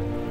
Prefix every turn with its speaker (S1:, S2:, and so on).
S1: you